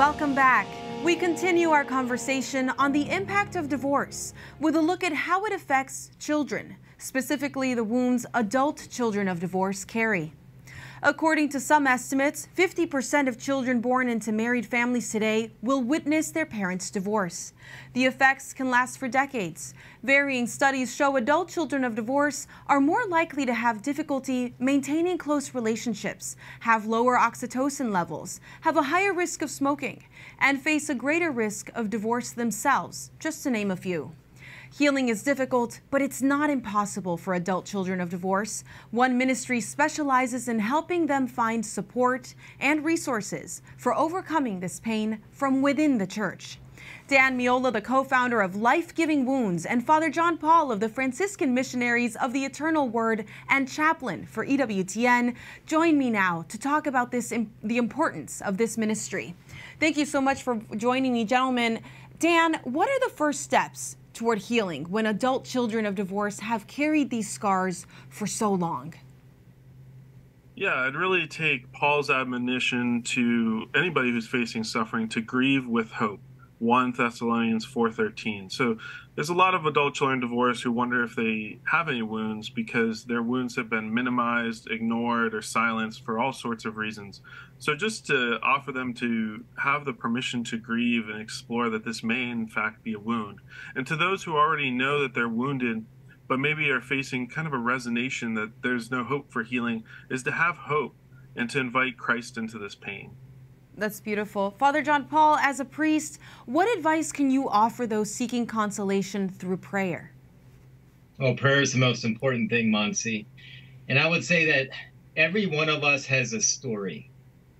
Welcome back. We continue our conversation on the impact of divorce with a look at how it affects children, specifically the wounds adult children of divorce carry. According to some estimates, 50% of children born into married families today will witness their parents' divorce. The effects can last for decades. Varying studies show adult children of divorce are more likely to have difficulty maintaining close relationships, have lower oxytocin levels, have a higher risk of smoking, and face a greater risk of divorce themselves, just to name a few. Healing is difficult, but it's not impossible for adult children of divorce. One ministry specializes in helping them find support and resources for overcoming this pain from within the church. Dan Meola, the co-founder of Life Giving Wounds, and Father John Paul of the Franciscan Missionaries of the Eternal Word and chaplain for EWTN, join me now to talk about this the importance of this ministry. Thank you so much for joining me, gentlemen. Dan, what are the first steps toward healing when adult children of divorce have carried these scars for so long? Yeah, I'd really take Paul's admonition to anybody who's facing suffering to grieve with hope. 1 Thessalonians 4:13. So there's a lot of adult children divorced who wonder if they have any wounds because their wounds have been minimized, ignored, or silenced for all sorts of reasons. So just to offer them to have the permission to grieve and explore that this may in fact be a wound. And to those who already know that they're wounded but maybe are facing kind of a resignation that there's no hope for healing is to have hope and to invite Christ into this pain. That's beautiful. Father John Paul, as a priest, what advice can you offer those seeking consolation through prayer? Well, prayer is the most important thing, Montse. And I would say that every one of us has a story.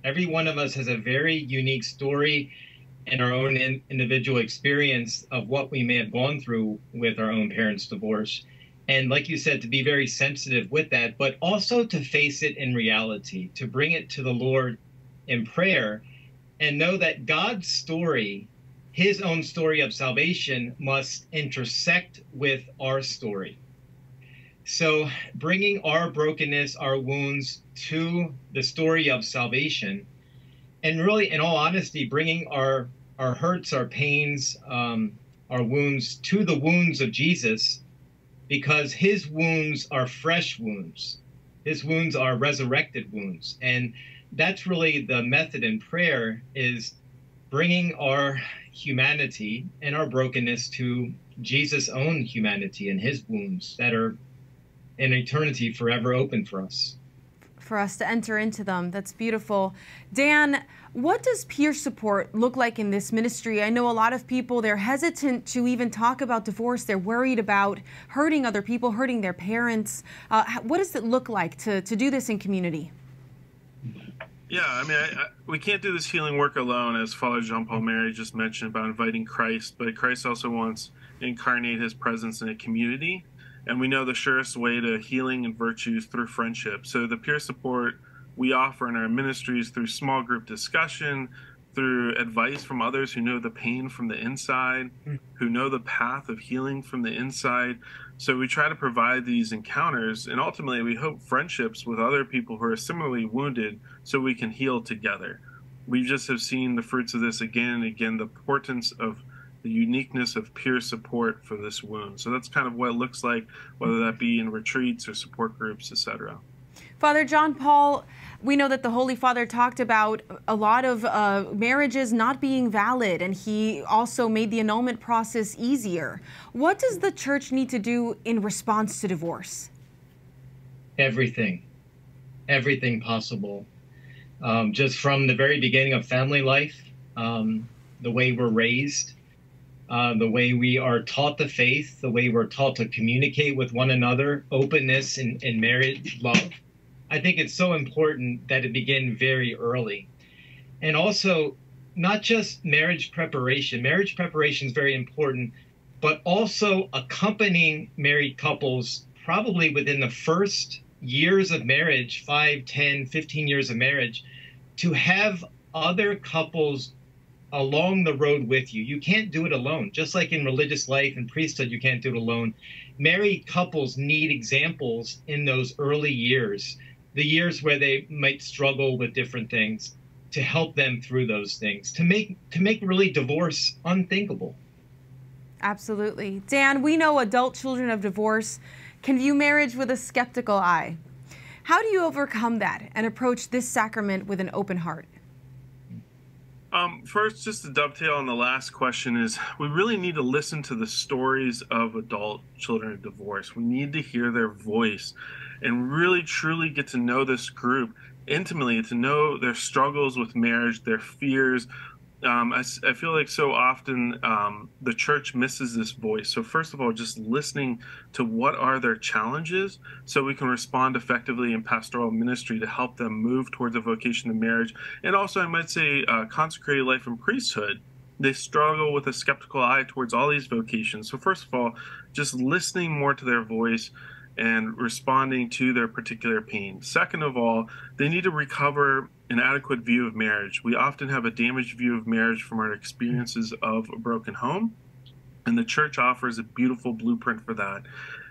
Every one of us has a very unique story and our own in individual experience of what we may have gone through with our own parents' divorce. And like you said, to be very sensitive with that, but also to face it in reality, to bring it to the Lord in prayer and know that God's story, his own story of salvation, must intersect with our story. So, bringing our brokenness, our wounds to the story of salvation, and really, in all honesty, bringing our our hurts, our pains, um, our wounds to the wounds of Jesus, because His wounds are fresh wounds. His wounds are resurrected wounds, and that's really the method in prayer is bringing our humanity and our brokenness to Jesus' own humanity and his wounds that are in eternity forever open for us. For us to enter into them. That's beautiful. Dan, what does peer support look like in this ministry? I know a lot of people, they're hesitant to even talk about divorce. They're worried about hurting other people, hurting their parents. Uh, what does it look like to, to do this in community? Yeah, I mean, I, I, we can't do this healing work alone, as Father Jean Paul Mary just mentioned about inviting Christ. But Christ also wants to incarnate His presence in a community, and we know the surest way to healing and virtues through friendship. So the peer support we offer in our ministries through small group discussion, through advice from others who know the pain from the inside, hmm. who know the path of healing from the inside. So we try to provide these encounters and ultimately we hope friendships with other people who are similarly wounded so we can heal together. We just have seen the fruits of this again and again, the importance of the uniqueness of peer support for this wound. So that's kind of what it looks like, whether that be in retreats or support groups, etc. Father John Paul, we know that the Holy Father talked about a lot of uh, marriages not being valid, and he also made the annulment process easier. What does the church need to do in response to divorce? Everything, everything possible. Um, just from the very beginning of family life, um, the way we're raised, uh, the way we are taught the faith, the way we're taught to communicate with one another, openness in, in marriage, love I think it's so important that it begin very early. And also, not just marriage preparation. Marriage preparation is very important, but also accompanying married couples probably within the first years of marriage 5, 10, 15 years of marriage to have other couples along the road with you. You can't do it alone. Just like in religious life and priesthood, you can't do it alone. Married couples need examples in those early years the years where they might struggle with different things. to help them through those things, to make to make really divorce unthinkable. Absolutely. Dan, we know adult children of divorce can view marriage with a skeptical eye. How do you overcome that and approach this sacrament with an open heart? Um, first, just to dovetail on the last question, is we really need to listen to the stories of adult children of divorce. We need to hear their voice and really truly get to know this group intimately, to know their struggles with marriage, their fears, um, I, I, feel like so often um, the church misses this voice. So, first of all, just listening to what are their challenges so we can respond effectively in pastoral ministry to help them move towards a vocation to marriage. And also, I might say, uh, consecrated life and priesthood. They struggle with a skeptical eye towards all these vocations. So, first of all, just listening more to their voice and responding to their particular pain. Second of all, they need to recover an adequate view of marriage. We often have a damaged view of marriage from our experiences of a broken home, and the church offers a beautiful blueprint for that.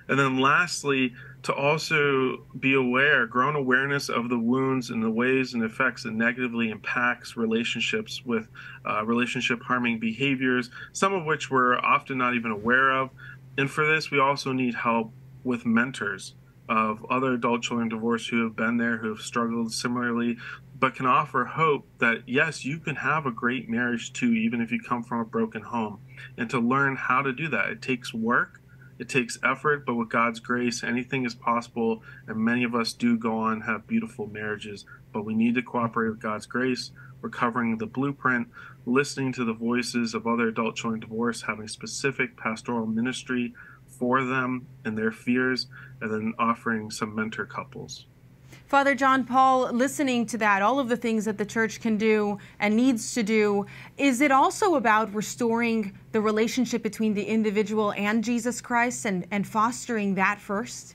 And then lastly, to also be aware, grown awareness of the wounds and the ways and effects that negatively impacts relationships with uh, relationship harming behaviors, some of which we're often not even aware of. And for this, we also need help with mentors of other adult children divorced who have been there, who have struggled similarly, but can offer hope that yes, you can have a great marriage too, even if you come from a broken home. And to learn how to do that, it takes work, it takes effort, but with God's grace, anything is possible. And many of us do go on have beautiful marriages, but we need to cooperate with God's grace, recovering the blueprint, listening to the voices of other adult children divorced, having specific pastoral ministry for them and their fears, and then offering some mentor couples. Father John Paul, listening to that, all of the things that the church can do and needs to do, is it also about restoring the relationship between the individual and Jesus Christ and, and fostering that first?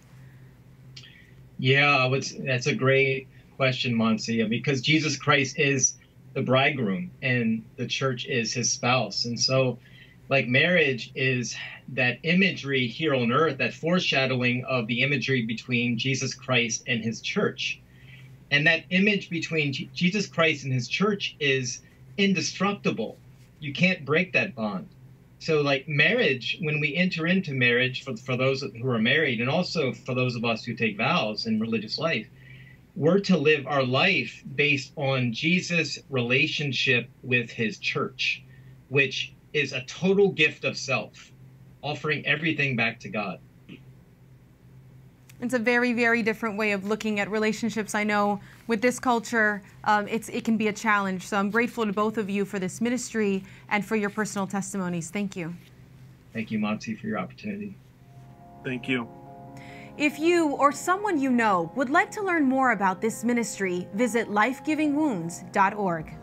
Yeah, that's a great question, Montse, because Jesus Christ is the bridegroom and the church is his spouse. And so like marriage is that imagery here on earth, that foreshadowing of the imagery between Jesus Christ and his church. And that image between Jesus Christ and his church is indestructible. You can't break that bond. So, like marriage, when we enter into marriage, for, for those who are married, and also for those of us who take vows in religious life, we're to live our life based on Jesus' relationship with his church, which is a total gift of self, offering everything back to God. It's a very, very different way of looking at relationships. I know with this culture, um, it's, it can be a challenge. So I'm grateful to both of you for this ministry and for your personal testimonies. Thank you. Thank you, Montse, for your opportunity. Thank you. If you or someone you know would like to learn more about this ministry, visit lifegivingwounds.org.